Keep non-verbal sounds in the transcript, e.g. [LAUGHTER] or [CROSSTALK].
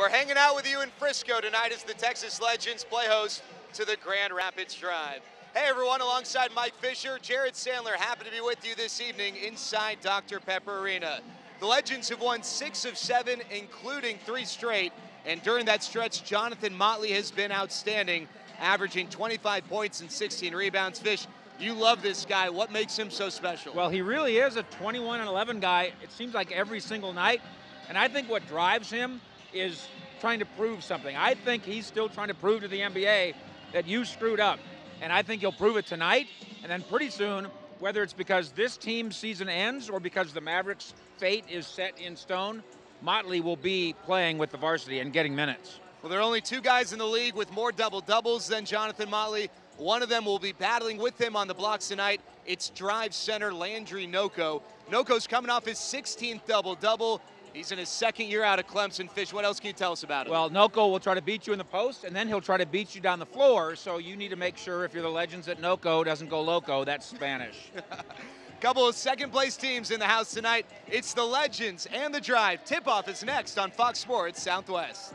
We're hanging out with you in Frisco tonight as the Texas Legends play host to the Grand Rapids Drive. Hey everyone, alongside Mike Fisher, Jared Sandler, happy to be with you this evening inside Dr. Pepper Arena. The Legends have won six of seven, including three straight, and during that stretch, Jonathan Motley has been outstanding, averaging 25 points and 16 rebounds. Fish, you love this guy. What makes him so special? Well, he really is a 21 and 11 guy. It seems like every single night. And I think what drives him is trying to prove something. I think he's still trying to prove to the NBA that you screwed up. And I think he'll prove it tonight. And then pretty soon, whether it's because this team's season ends or because the Mavericks' fate is set in stone, Motley will be playing with the varsity and getting minutes. Well, there are only two guys in the league with more double doubles than Jonathan Motley. One of them will be battling with him on the blocks tonight. It's drive center Landry Nnoko. Nnoko's coming off his 16th double double. He's in his second year out of Clemson. Fish, what else can you tell us about him? Well, Nnoko will try to beat you in the post, and then he'll try to beat you down the floor. So you need to make sure if you're the Legends that Nnoko doesn't go loco. That's Spanish. [LAUGHS] Couple of second place teams in the house tonight. It's the Legends and the Drive. Tip off is next on Fox Sports Southwest.